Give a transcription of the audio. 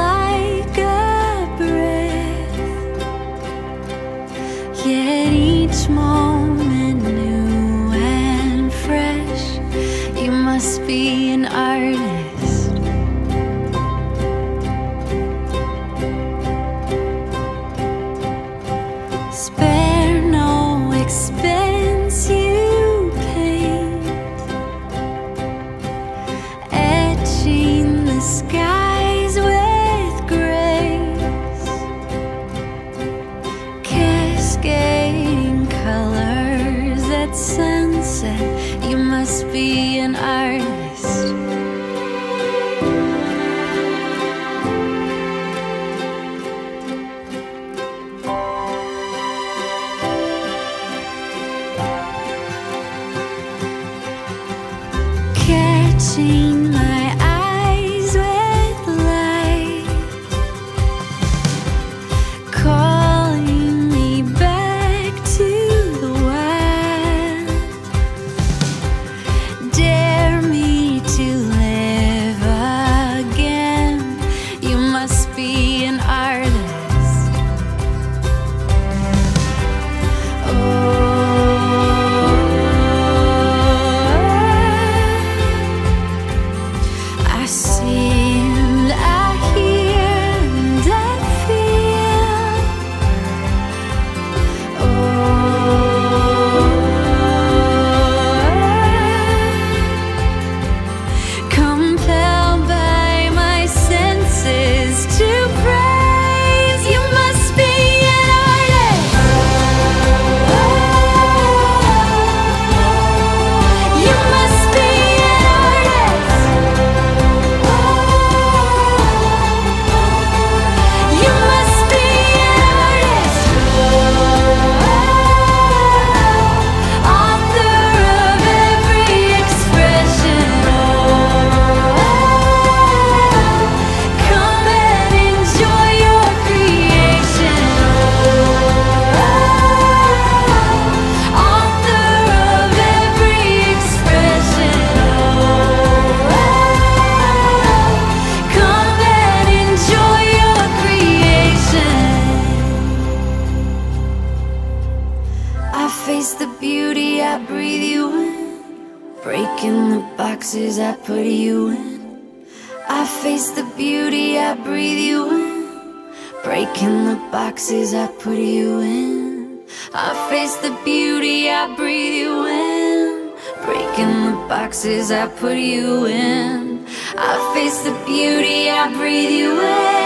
like a breath. Yet each moment new and fresh. You must be an artist. Must be an artist. Catching face the beauty, I breathe you in. Breaking the boxes, I put you in. I face the beauty, I breathe you in. Breaking the boxes, I put you in. I face the beauty, I breathe you in. Breaking the boxes, I put you in. I face the beauty, I breathe you in.